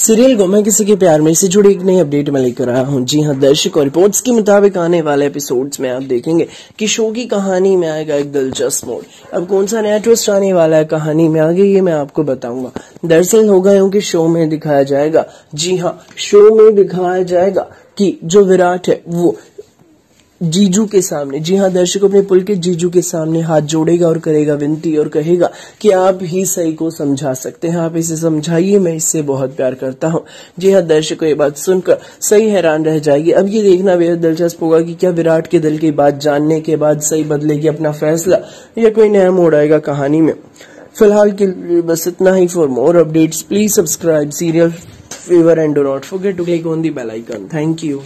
Serial गो मैं किसी के प्यार में से जुड़ी एक नई अपडेट में लेकर आया हूँ। जी हाँ दर्शकों रिपोर्ट्स के मुताबिक आने वाले एपिसोड्स में आप देखेंगे कि शो की कहानी में आएगा एक दिलचस्प मोड। अब कौन सा नया ट्विस्ट आने वाला है कहानी में आगे, ये मैं आपको बताऊँगा। दरअसल होगा यूँ कि शो में दिखाया जाएगा, जी हाँ शो में दिखाया जाएगा कि जो विराट है, वो जीजू के सामने। जी हाँ दर्शक, अपने पुल के जीजू के सामने हाथ जोड़ेगा और करेगा विनती और कहेगा कि आप ही सही को समझा सकते हैं। आप इसे समझाइए, मैं इससे बहुत प्यार करता हूँ। जी हाँ दर्शकों, ये बात सुनकर सही हैरान रह जाएगी अब ये देखना बेहद दिलचस्प होगा कि क्या विराट के दिल की बात जानने के बाद सही बदलेगी अपना फैसला या कोई नया मोड़ आएगा कहानी में। फ़िलहाल के लिए बस इतना ही। For more updates please subscribe serial fever and do not forget to click on the bell icon. Thank you.